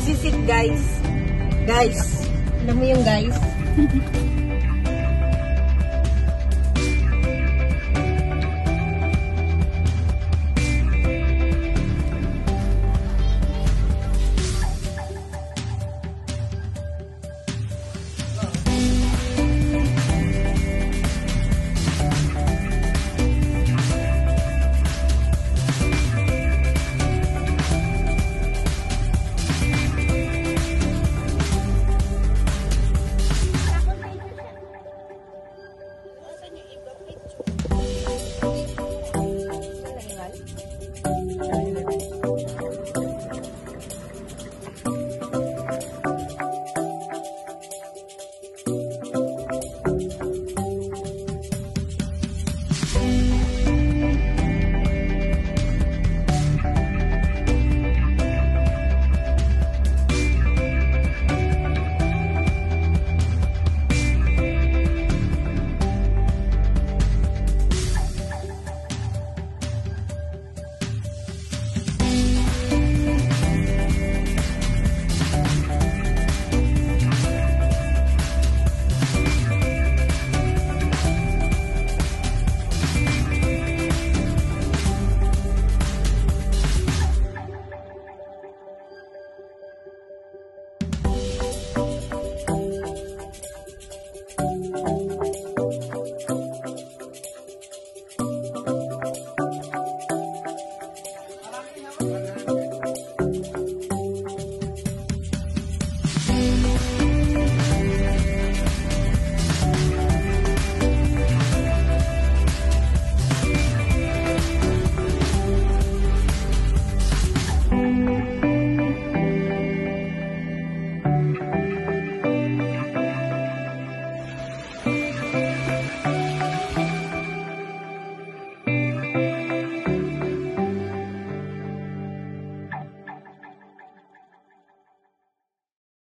visit guys. Guys. Alam mo yung guys?